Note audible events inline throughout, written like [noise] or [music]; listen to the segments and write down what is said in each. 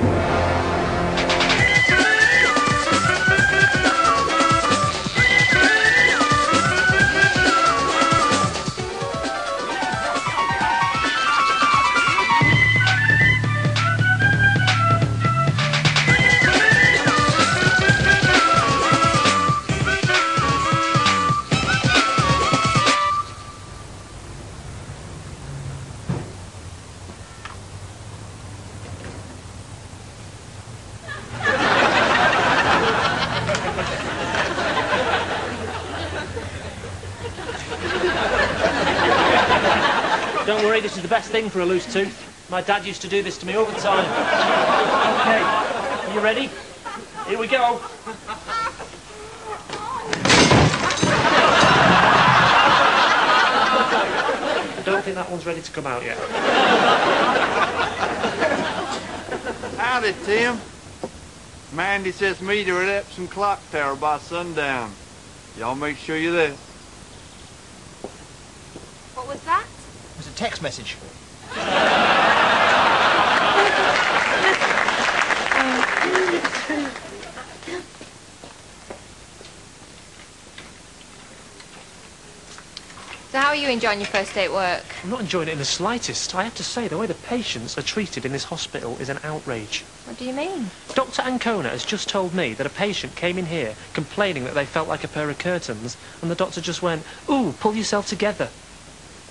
Don't this is the best thing for a loose tooth. My dad used to do this to me all the time. Okay, you ready? Here we go. I don't think that one's ready to come out yet. Howdy, Tim. Mandy says meet her at Epsom Clock Tower by sundown. Y'all make sure you're there. What was that? It was a text message. So how are you enjoying your first day at work? I'm not enjoying it in the slightest. I have to say, the way the patients are treated in this hospital is an outrage. What do you mean? Dr. Ancona has just told me that a patient came in here complaining that they felt like a pair of curtains, and the doctor just went, ooh, pull yourself together.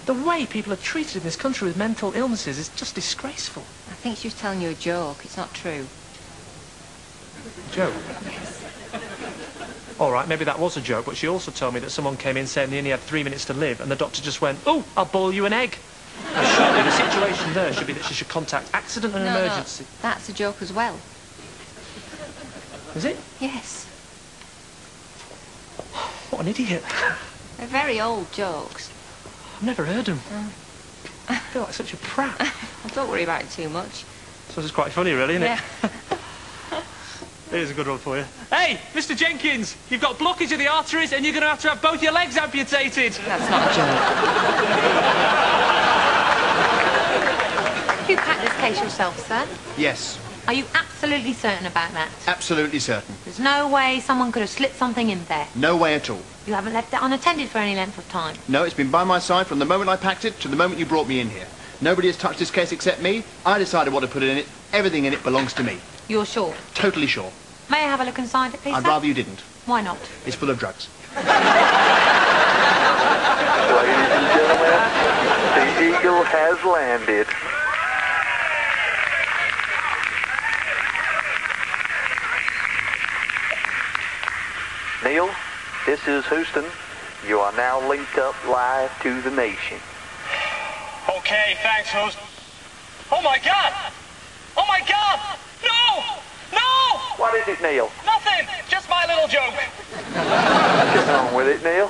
The way people are treated in this country with mental illnesses is just disgraceful. I think she was telling you a joke. It's not true. Joke? All right, maybe that was a joke, but she also told me that someone came in saying they only had three minutes to live, and the doctor just went, oh, I'll boil you an egg. Now, surely the situation there should be that she should contact accident and no, emergency. no, that's a joke as well. Is it? Yes. What an idiot. They're very old jokes. I've never heard them. Oh. I feel like such a prat. [laughs] Don't worry about it too much. So it's quite funny, really, isn't it? Yeah. it? [laughs] [laughs] Here's a good one for you. Hey, Mr. Jenkins, you've got blockage of the arteries and you're going to have to have both your legs amputated. That's not a joke. You packed this case yourself, sir? Yes, Are you absolutely certain about that? absolutely certain. There's no way someone could have slipped something in there. No way at all. You haven't left it unattended for any length of time. No, it's been by my side from the moment I packed it to the moment you brought me in here. Nobody has touched this case except me. I decided what to put in it. Everything in it belongs to me. You're sure? Totally sure. May I have a look inside it, please, I'd sir? rather you didn't. Why not? It's full of drugs. [laughs] Ladies and gentlemen, the Eagle has landed. Neil, this is Houston. You are now linked up live to the nation. Okay, thanks, host. Oh my god! Oh my god! No! No! What is it, Neil? Nothing! Just my little joke. Get on with it, Neil.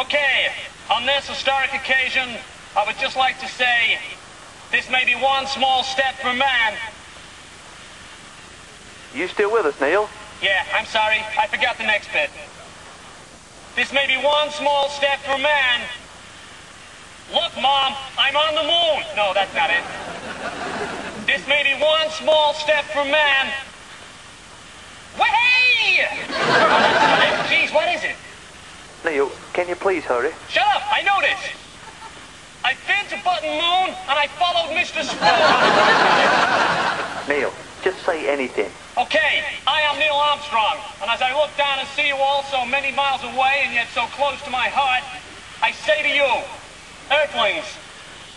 Okay, on this historic occasion, I would just like to say this may be one small step for man. You still with us, Neil? Yeah, I'm sorry, I forgot the next bit. This may be one small step for man. Look, Mom, I'm on the moon. No, that's not it. This may be one small step for man. Way! No, that's not it. Jeez, what is it? Neil, can you please hurry? Shut up, I know this. I've been to Button Moon and I followed Mr. Spoon. Neil, just say anything. Okay, I am Neil Armstrong, and as I look down and see you all so many miles away and yet so close to my heart, I say to you, Earthlings,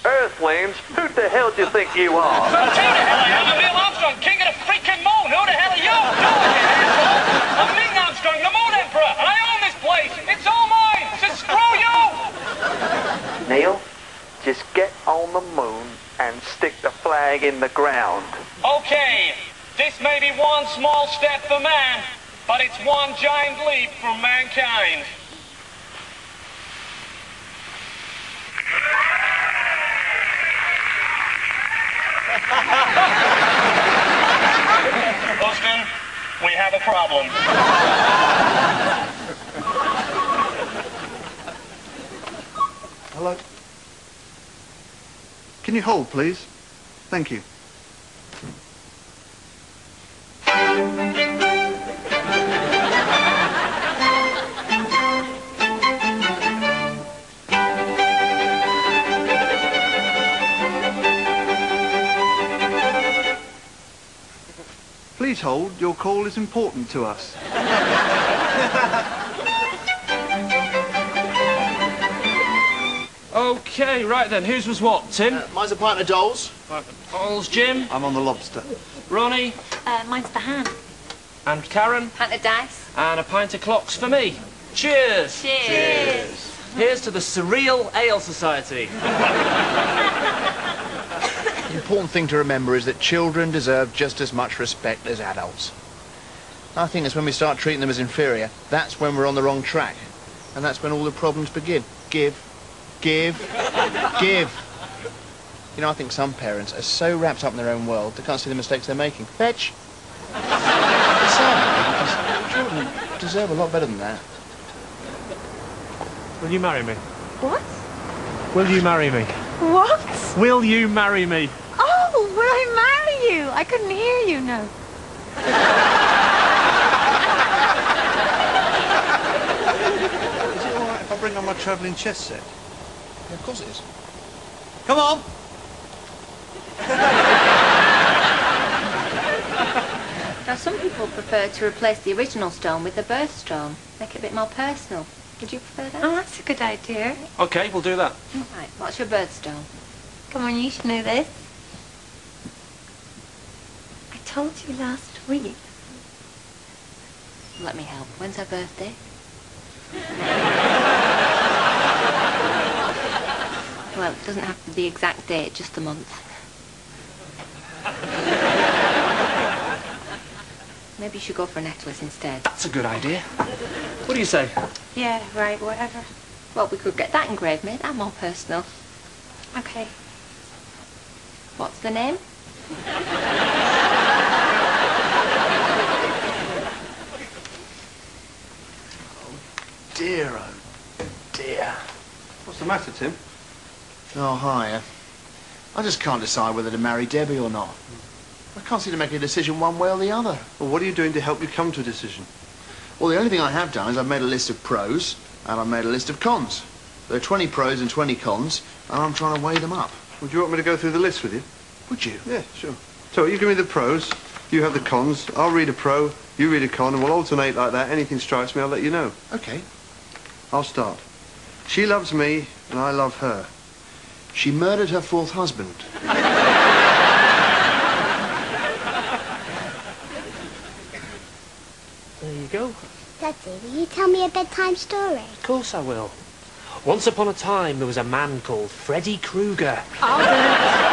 Earthlings, who the hell do you think you are? who the hell I am? I'm Neil Armstrong, king of the freaking moon. Who the hell are you? No, asshole. I'm Neil Armstrong, the moon emperor, and I own this place. It's all mine. So screw you. Neil, just get on the moon and stick the flag in the ground. Okay, this may be one small step for man, but it's one giant leap for mankind. [laughs] Houston, we have a problem. Hello? Can you hold, please? Thank you. Please hold. Your call is important to us. [laughs] Okay, right then. Whose was what? Tim? Uh, mine's a pint of dolls. Paul's Jim? I'm on the lobster. Ronnie? Uh, mine's the hand. And Karen? Pint of dice. And a pint of clocks for me. Cheers! Cheers! Cheers. Here's to the Surreal Ale Society. [laughs] The important thing to remember is that children deserve just as much respect as adults. I think it's when we start treating them as inferior, that's when we're on the wrong track. And that's when all the problems begin. Give, give, give. You know, I think some parents are so wrapped up in their own world they can't see the mistakes they're making. Fetch. It's sad, because children deserve a lot better than that. Will you marry me? What? Will you marry me? What? Will you marry me? Oh, will I marry you? I couldn't hear you, no. Is it all right if I bring on my travelling chess set? Yeah, of course it is. Come on. Now, some people prefer to replace the original stone with the birthstone. Make it a bit more personal. Would you prefer that? Oh, that's a good idea. Okay, we'll do that. Right, what's your birthstone? Come on, you should know this. I told you last week. Let me help. When's her birthday? [laughs] well, it doesn't have to be the exact date, just the month. Maybe you should go for a necklace instead. That's a good idea. What do you say? Yeah, right, whatever. Well, we could get that engraved, make that more personal. Okay. What's the name? Oh, dear, oh dear. What's the matter, Tim? Oh, hi. uh, I just can't decide whether to marry Debbie or not. I can't seem to make a decision one way or the other. Well, what are you doing to help you come to a decision? Well, the only thing I have done is I've made a list of pros and I've made a list of cons. There are 20 pros and 20 cons, and I'm trying to weigh them up. Would you want me to go through the list with you? Would you? Yeah, sure. So you give me the pros, you have the cons, I'll read a pro, you read a con, and we'll alternate like that. Anything strikes me, I'll let you know. Okay. I'll start. She loves me, and I love her. She murdered her fourth husband. There you go. Daddy, will you tell me a bedtime story? Of course I will. Once upon a time, there was a man called Freddy Krueger. I'll do it.